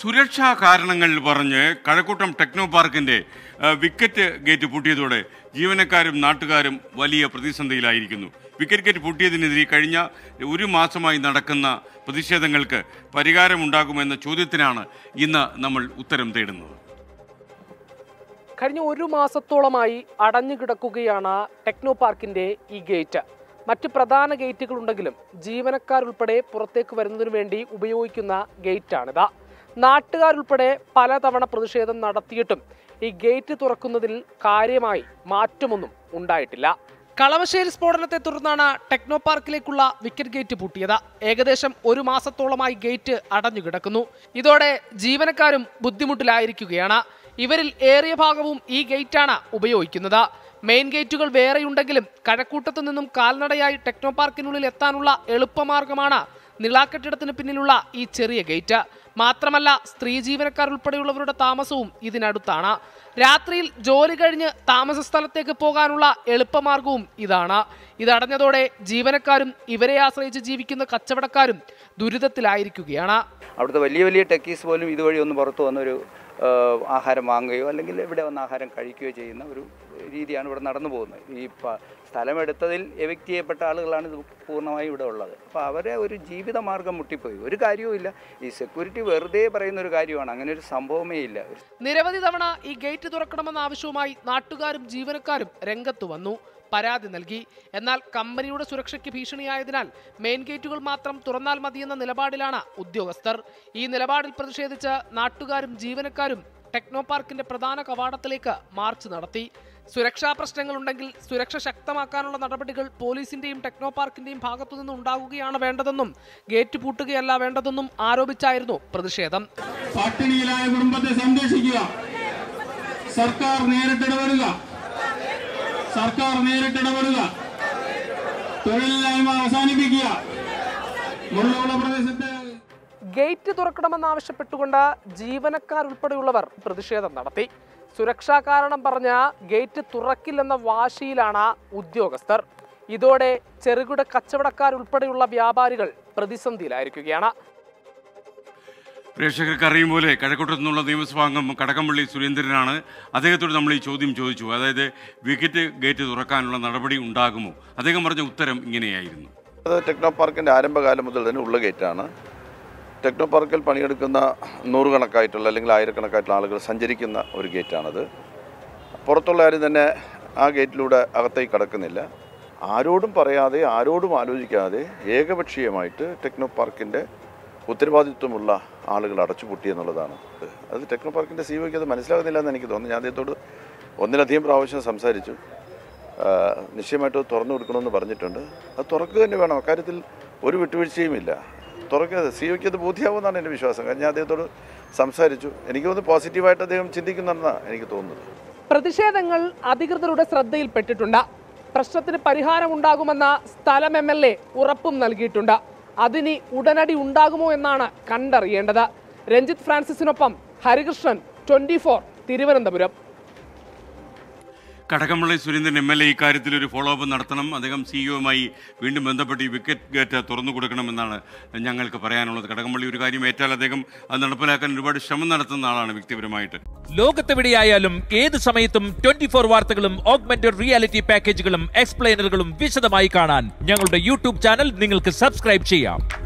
സുരക്ഷാ കാരണങ്ങൾ പറഞ്ഞ് കഴക്കൂട്ടം ടെക്നോ പാർക്കിന്റെ വിക്കറ്റ് ഗേറ്റ് പൂട്ടിയതോടെ ജീവനക്കാരും നാട്ടുകാരും വലിയ പ്രതിസന്ധിയിലായിരിക്കുന്നു. വിക്കറ്റ് ഗേറ്റ് പൂട്ടിയതിനെതിരെ കഴിഞ്ഞ ഒരു മാസമായി നടക്കുന്ന പ്രതിഷേധങ്ങൾക്ക് പരിഹാരമുണ്ടാകുമെന്ന ചോദ്യത്തിനാണ് ഇന്ന് നമ്മൾ ഉത്തരം തേടുന്നത്. കഴിഞ്ഞ ഒരു മാസത്തോളമായി അടഞ്ഞു കിടക്കുകയാണ് ടെക്നോ പാർക്കിന്റെ ഈ ഗേറ്റ്. മറ്റ് പ്രധാന ഗേറ്റുകളുണ്ടെങ്കിലും ജീവനക്കാരുൾപ്പെടെ പുറത്തേക്ക് വരുന്നതിനു വേണ്ടി ഉപയോഗിക്കുന്ന ഗേറ്റാണിത്. നാട്ടുകാരുൾപ്പെടെ പലതവണ പ്രതിഷേധം നടത്തിയിട്ടും ഈ ഗേറ്റ് തുറക്കുന്നതിൽ കാര്യമായി മാറ്റമൊന്നും ഉണ്ടായിട്ടില്ല. കളവശ്ശേരി സ്ഫോടനത്തെ തുടർന്നാണ് ടെക്നോ പാർക്കിലേക്കുള്ള വിക്കറ്റ് ഗേറ്റ് പൂട്ടിയത്. ഏകദേശം ഒരു മാസത്തോളമായി ഗേറ്റ് അടഞ്ഞു കിടക്കുന്നു. ഇതോടെ ജീവനക്കാരും ബുദ്ധിമുട്ടിലായിരിക്കുകയാണ്. ഇവരിൽ ഏറിയ ഭാഗവും ഈ ഗേറ്റാണ് ഉപയോഗിക്കുന്നത്. മെയിൻ ഗേറ്റുകൾ വേറെയുണ്ടെങ്കിലും കഴക്കൂട്ടത്തു നിന്നും കാൽനടയായി ടെക്നോ പാർക്കിനുള്ളിൽ എത്താനുള്ള എളുപ്പമാർഗമാണ് നിളാക്കെട്ടിടത്തിന് പിന്നിലുള്ള ഈ ചെറിയ ഗേറ്റ്. മാത്രമല്ല സ്ത്രീ ജീവനക്കാർ ഉൾപ്പെടെയുള്ളവരുടെ താമസവും ഇതിനടുത്താണ്. രാത്രിയിൽ ജോലി കഴിഞ്ഞ് താമസ സ്ഥലത്തേക്ക് പോകാനുള്ള എളുപ്പമാർഗവും ഇതാണ്. ഇതടഞ്ഞതോടെ ജീവനക്കാരും ഇവരെ ആശ്രയിച്ച് ജീവിക്കുന്ന കച്ചവടക്കാരും ദുരിതത്തിലായിരിക്കുകയാണ്. അവിടുത്തെ വലിയ വലിയ ടെക്കീസ് പോലും ഇതുവഴി ഒന്ന് പുറത്തു വന്നൊരു ആഹാരം വാങ്ങുകയോ അല്ലെങ്കിൽ ഇവിടെ വന്ന് ആഹാരം കഴിക്കുകയോ ചെയ്യുന്ന ഒരു രീതിയാണ് ഇവിടെ നടന്നു പോകുന്നത്. ഈ സ്ഥലമെടുത്തതിൽ എവിക്റ്റ് ചെയ്യപ്പെട്ട ആളുകളാണ് ഇത് പൂർണമായും ഇവിടെ ഉള്ളത്. അപ്പോൾ അവരെ ഒരു ജീവിത മാർഗം മുട്ടിപ്പോയി. ഒരു കാര്യവുമില്ല ഈ സെക്യൂരിറ്റി വെറുതെ പറയുന്ന ഒരു കാര്യമാണ്. അങ്ങനെ ഒരു സംഭവമേ ഇല്ല. നിരവധി തവണ ഈ ഗേറ്റ് തുറക്കണമെന്ന ആവശ്യവുമായി നാട്ടുകാരും ജീവനക്കാരും രംഗത്ത് വന്നു. പരാതി നൽകി. എന്നാൽ കമ്പനിയുടെ സുരക്ഷയ്ക്ക് ഭീഷണിയായതിനാൽ മെയിൻ ഗേറ്റുകൾ മാത്രം തുറന്നാൽ മതിയെന്ന നിലപാടിലാണ് ഉദ്യോഗസ്ഥർ. ഈ നിലപാടിൽ പ്രതിഷേധിച്ച് നാട്ടുകാരും ജീവനക്കാരും ടെക്നോ പാർക്കിന്റെ പ്രധാന കവാടത്തിലേക്ക് മാർച്ച് നടത്തി. സുരക്ഷാ പ്രശ്നങ്ങളുണ്ടെങ്കിൽ സുരക്ഷ ശക്തമാക്കാനുള്ള നടപടികൾ പോലീസിന്റെയും ടെക്നോ പാർക്കിന്റെയും ഭാഗത്തുനിന്ന് ഉണ്ടാകുകയാണ് വേണ്ടതെന്നും ഗേറ്റ് പൂട്ടുകയല്ല വേണ്ടതെന്നും ആരോപിച്ചായിരുന്നു പ്രതിഷേധം. പട്ടിണിയിലായ കുടുംബത്തെ സംരക്ഷിക്കുക. സർക്കാർ നേരിട്ടിടപെടുക സർക്കാർ നേരിട്ടിടപെടുക തൊഴിലില്ലായ്മ അവസാനിപ്പിക്കുക. മുള്ളുള്ള പ്രദേശത്തെ ഗേറ്റ് തുറക്കണമെന്നാവശ്യപ്പെട്ടുകൊണ്ട് ജീവനക്കാരുൾപ്പെടെയുള്ളവർ പ്രതിഷേധം നടത്തി. സുരക്ഷാ കാരണം പറഞ്ഞ ഗേറ്റ് തുറക്കില്ലെന്ന വാശിയിലാണ് ഉദ്യോഗസ്ഥർ. ഇതോടെ ചെറുകിട കച്ചവടക്കാരുൾപ്പെടെയുള്ള വ്യാപാരികൾ പ്രതിസന്ധിയിലായിരിക്കുകയാണ്. പ്രേക്ഷകർക്ക് അറിയും പോലെ കഴക്കൂട്ടത്തു നിന്നുള്ള നിയമസഭാ അംഗം കടകംപള്ളി സുരേന്ദ്രനാണ്. അദ്ദേഹത്തോട് നമ്മൾ ഈ ചോദ്യം ചോദിച്ചു. അതായത് വിക്കറ്റ് ഗേറ്റ് തുറക്കാനുള്ള നടപടി ഉണ്ടാകുമോ? അദ്ദേഹം പറഞ്ഞ ഉത്തരം ഇങ്ങനെയായിരുന്നു. അത് ടെക്നോ പാർക്കിന്റെ ആരംഭകാലം മുതൽ തന്നെ ഉള്ള ഗേറ്റാണ്. ടെക്നോ പാർക്കിൽ പണിയെടുക്കുന്ന നൂറുകണക്കായിട്ടുള്ള അല്ലെങ്കിൽ ആയിരക്കണക്കായിട്ടുള്ള ആളുകൾ സഞ്ചരിക്കുന്ന ഒരു ഗേറ്റാണത്. പുറത്തുള്ള ആരും തന്നെ ആ ഗേറ്റിലൂടെ അകത്തേക്ക് കടക്കുന്നില്ല. ആരോടും പറയാതെ ആരോടും ആലോചിക്കാതെ ഏകപക്ഷീയമായിട്ട് ടെക്നോ പാർക്കിന്റെ ഉത്തരവാദിത്വമുള്ള ആളുകൾ അടച്ചുപൂട്ടി എന്നുള്ളതാണ് അത് ടെക്നോ പാർക്കിന്റെ സിഇഒക്ക് അത് മനസ്സിലാകുന്നില്ല എന്ന് എനിക്ക് തോന്നുന്നു. ഞാൻ അദ്ദേഹത്തോട് ഒന്നിലധികം പ്രാവശ്യം സംസാരിച്ചു. നിശ്ചയമായിട്ട് തുറന്നു കൊടുക്കണമെന്ന് പറഞ്ഞിട്ടുണ്ട്. അത് തുറക്കുക തന്നെ വേണം. അക്കാര്യത്തിൽ ഒരു വിട്ടുവീഴ്ചയുമില്ല. തുറക്കുക സിഒക്ക് അത് ബോധ്യമാവുമെന്നാണ് എന്റെ വിശ്വാസം. കാരണം ഞാൻ അദ്ദേഹത്തോട് സംസാരിച്ചു. എനിക്ക് തോന്നുന്നു പോസിറ്റീവായിട്ട് അദ്ദേഹം ചിന്തിക്കുന്നുണ്ടെന്നാണ് എനിക്ക് തോന്നുന്നത്. പ്രതിഷേധങ്ങൾ അധികൃതരുടെ ശ്രദ്ധയിൽപ്പെട്ടിട്ടുണ്ട്. പ്രശ്നത്തിന് പരിഹാരം ഉണ്ടാകുമെന്ന സ്ഥലം എം എൽ എ ഉറപ്പും നൽകിയിട്ടുണ്ട്. അതിനി ഉടനടി ഉണ്ടാകുമോ എന്നാണ് കണ്ടറിയേണ്ടത്. Ranjith ഫ്രാൻസിസിനൊപ്പം Harikrishnan twenty four Thiruvananthapuram. Kadakampally Surendran M L A ഇക്കാര്യത്തിൽ ഒരു ഫോളോ അപ്പ് നടത്തണം. അദ്ദേഹം സിഇഒയുമായി വീണ്ടും ബന്ധപ്പെട്ട് ഈ വിക്കറ്റ് ഗേറ്റ് തുറന്നു കൊടുക്കണമെന്നാണ് ഞങ്ങൾക്ക് പറയാനുള്ളത്. കടകംപള്ളി ഒരു കാര്യം ഏറ്റാൽ അദ്ദേഹം അത് നടപ്പിലാക്കാൻ ഒരുപാട് ശ്രമം നടത്തുന്ന ആളാണ് വ്യക്തിപരമായിട്ട്. ലോകത്തെവിടെയായാലും ഏത് സമയത്തും ട്വന്റി ഫോർ വാർത്തകളും ഓഗ്മെന്റഡ് റിയാലിറ്റി പാക്കേജുകളും എക്സ്പ്ലെയിനറുകളും വിശദമായി കാണാൻ ഞങ്ങളുടെ യൂട്യൂബ് ചാനൽ നിങ്ങൾക്ക് സബ്സ്ക്രൈബ് ചെയ്യാം.